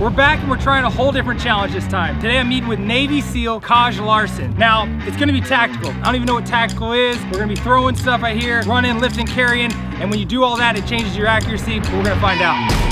We're back and we're trying a whole different challenge this time. Today I'm meeting with Navy SEAL Kaj Larsen. Now, it's gonna be tactical. I don't even know what tactical is. We're gonna be throwing stuff I here, running, lifting, carrying, and when you do all that, it changes your accuracy. We're gonna find out.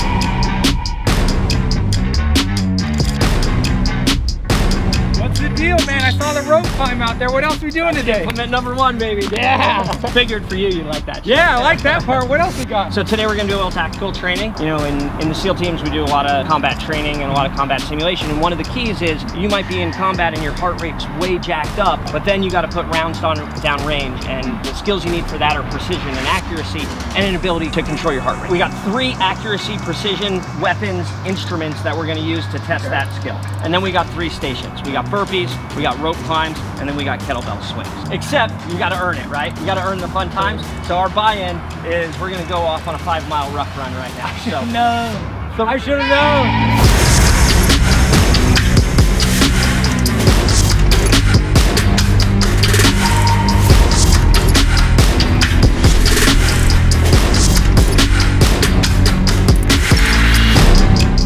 Saw the rope climb out there. What else are we doing today? Implement number one, baby. Yeah. Figured for you, you like that. Yeah, I like that part. What else we got? So today we're gonna do a little tactical training. You know, in, in the SEAL teams, we do a lot of combat training and a lot of combat simulation. And one of the keys is you might be in combat and your heart rate's way jacked up, but then you gotta put rounds down, down range. And the skills you need for that are precision and accuracy and an ability to control your heart rate. We got three accuracy, precision, weapons, instruments that we're gonna use to test that skill. And then we got three stations. We got burpees, we got rope climbs, and then we got kettlebell swings. Except you gotta earn it, right? You gotta earn the fun times. So our buy-in is we're gonna go off on a five mile ruck run right now. So no, so I should have known.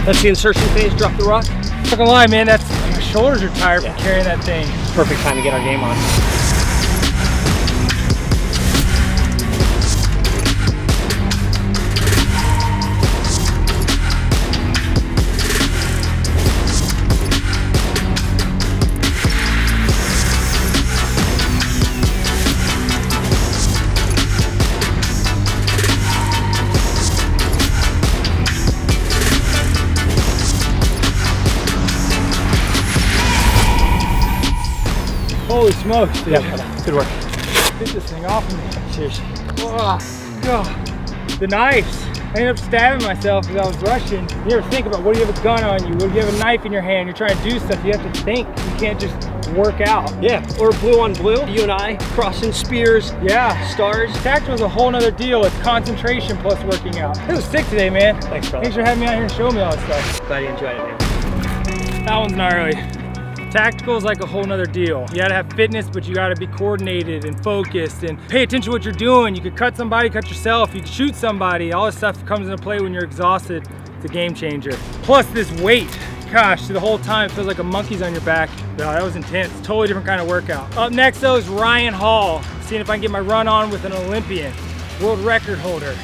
That's the insertion phase, drop the rock. Not gonna lie, man, that's shoulders are tired yeah. from carrying that thing. Perfect time to get our game on. Holy smokes, dude. Yeah, good work. Get this thing off of me. Seriously. Oh, God. The knives. I ended up stabbing myself as I was rushing. You ever think about what do you have a gun on you? What do you have a knife in your hand? You're trying to do stuff. You have to think. You can't just work out. Yeah, or blue on blue. You and I crossing spears. Yeah. Stars. Tactical was a whole nother deal. It's concentration plus working out. It was sick today, man. Thanks, brother. Thanks for having me out here and showing me all this stuff. Glad you enjoyed it, man. That one's gnarly. Tactical is like a whole nother deal. You gotta have fitness, but you gotta be coordinated and focused and pay attention to what you're doing. You could cut somebody, cut yourself, you could shoot somebody. All this stuff comes into play when you're exhausted. It's a game changer. Plus this weight. Gosh, the whole time it feels like a monkey's on your back. No, that was intense. Totally different kind of workout. Up next though is Ryan Hall. Seeing if I can get my run on with an Olympian, world record holder.